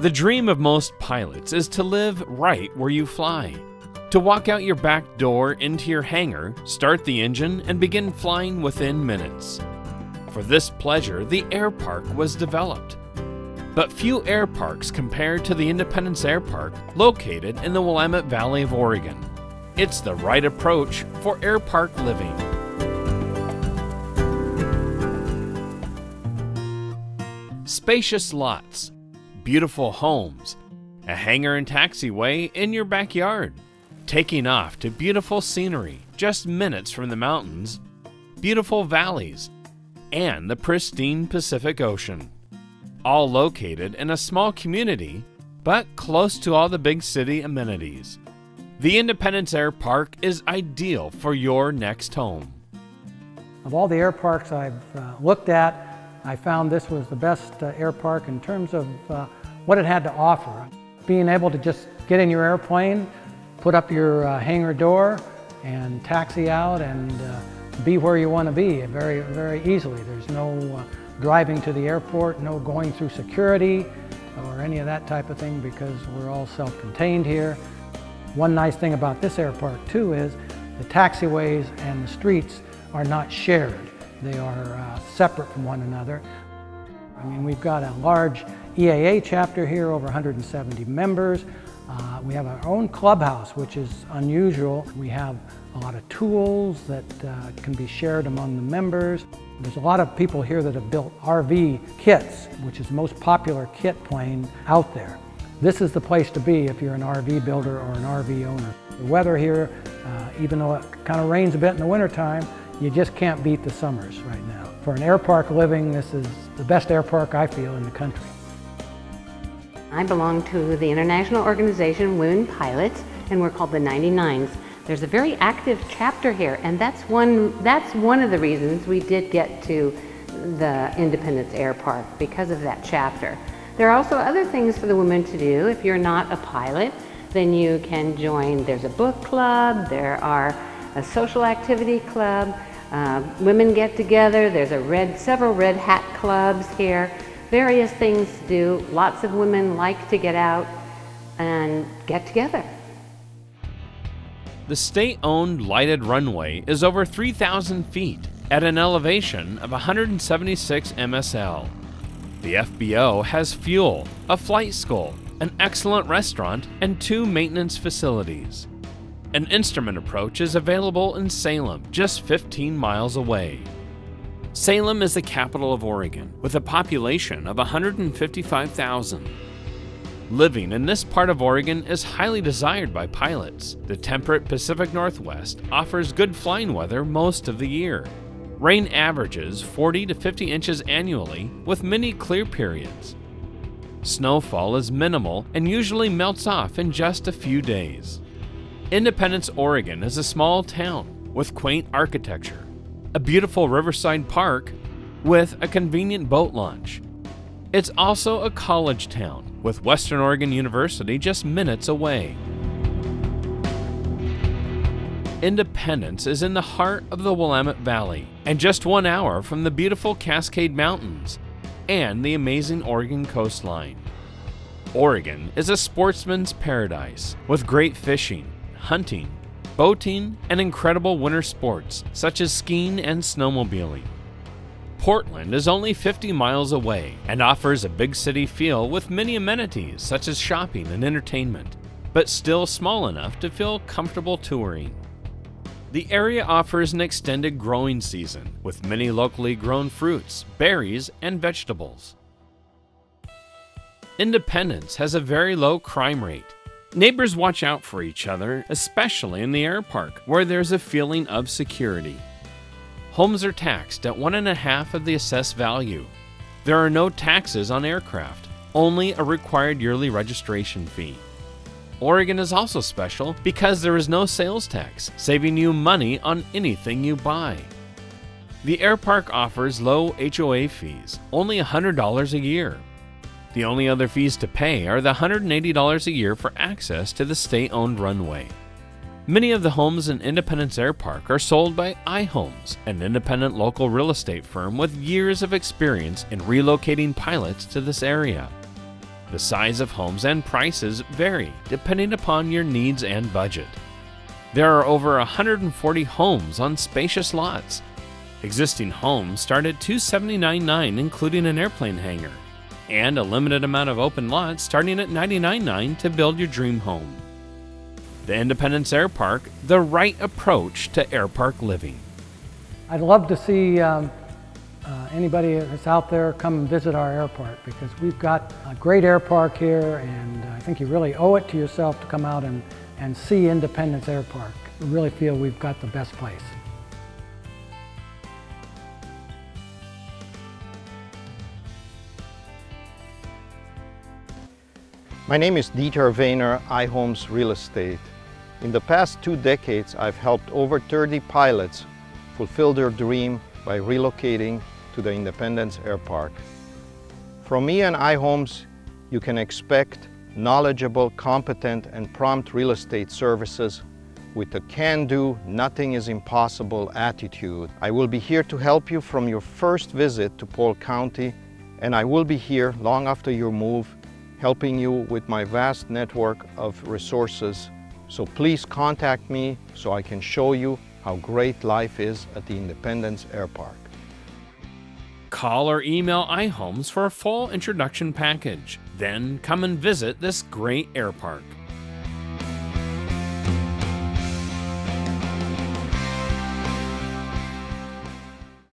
The dream of most pilots is to live right where you fly. To walk out your back door into your hangar, start the engine, and begin flying within minutes. For this pleasure, the air park was developed. But few air parks compare to the Independence Air Park located in the Willamette Valley of Oregon. It's the right approach for air park living. Spacious lots, beautiful homes, a hangar and taxiway in your backyard, taking off to beautiful scenery just minutes from the mountains, beautiful valleys, and the pristine Pacific Ocean. All located in a small community, but close to all the big city amenities. The Independence Air Park is ideal for your next home. Of all the air parks I've uh, looked at, I found this was the best uh, air park in terms of uh, what it had to offer. Being able to just get in your airplane, put up your uh, hangar door, and taxi out and uh, be where you want to be very, very easily. There's no uh, driving to the airport, no going through security or any of that type of thing because we're all self-contained here. One nice thing about this air park too is the taxiways and the streets are not shared. They are uh, separate from one another. I mean, we've got a large EAA chapter here, over 170 members. Uh, we have our own clubhouse, which is unusual. We have a lot of tools that uh, can be shared among the members. There's a lot of people here that have built RV kits, which is the most popular kit plane out there. This is the place to be if you're an RV builder or an RV owner. The weather here, uh, even though it kind of rains a bit in the wintertime, you just can't beat the summers right now. For an air park living, this is the best air park I feel in the country. I belong to the international organization Women Pilots, and we're called the 99s. There's a very active chapter here, and that's one, that's one of the reasons we did get to the Independence Air Park, because of that chapter. There are also other things for the women to do. If you're not a pilot, then you can join, there's a book club, there are a social activity club, uh, women get together, there's a red, several red hat clubs here, various things to do. Lots of women like to get out and get together. The state owned lighted runway is over 3,000 feet at an elevation of 176 MSL. The FBO has fuel, a flight school, an excellent restaurant, and two maintenance facilities. An instrument approach is available in Salem, just 15 miles away. Salem is the capital of Oregon, with a population of 155,000. Living in this part of Oregon is highly desired by pilots. The temperate Pacific Northwest offers good flying weather most of the year. Rain averages 40 to 50 inches annually, with many clear periods. Snowfall is minimal and usually melts off in just a few days. Independence, Oregon is a small town with quaint architecture, a beautiful riverside park with a convenient boat launch. It's also a college town with Western Oregon University just minutes away. Independence is in the heart of the Willamette Valley and just one hour from the beautiful Cascade Mountains and the amazing Oregon coastline. Oregon is a sportsman's paradise with great fishing, hunting, boating, and incredible winter sports such as skiing and snowmobiling. Portland is only 50 miles away and offers a big city feel with many amenities such as shopping and entertainment, but still small enough to feel comfortable touring. The area offers an extended growing season with many locally grown fruits, berries, and vegetables. Independence has a very low crime rate Neighbors watch out for each other, especially in the air park, where there's a feeling of security. Homes are taxed at one and a half of the assessed value. There are no taxes on aircraft, only a required yearly registration fee. Oregon is also special because there is no sales tax, saving you money on anything you buy. The air park offers low HOA fees, only $100 a year, the only other fees to pay are the $180 a year for access to the state owned runway. Many of the homes in Independence Air Park are sold by iHomes, an independent local real estate firm with years of experience in relocating pilots to this area. The size of homes and prices vary depending upon your needs and budget. There are over 140 homes on spacious lots. Existing homes start at $279.9 including an airplane hangar, and a limited amount of open lots starting at $99.9 to build your dream home. The Independence Air Park, the right approach to air park living. I'd love to see um, uh, anybody that's out there come and visit our air park because we've got a great air park here and I think you really owe it to yourself to come out and, and see Independence Air Park. Really feel we've got the best place. My name is Dieter Wehner, iHomes Real Estate. In the past two decades, I've helped over 30 pilots fulfill their dream by relocating to the Independence Air Park. From me and iHomes, you can expect knowledgeable, competent, and prompt real estate services with a can-do, nothing is impossible attitude. I will be here to help you from your first visit to Polk County, and I will be here long after your move, helping you with my vast network of resources. So please contact me so I can show you how great life is at the Independence Air Park. Call or email iHomes for a full introduction package. Then come and visit this great air park.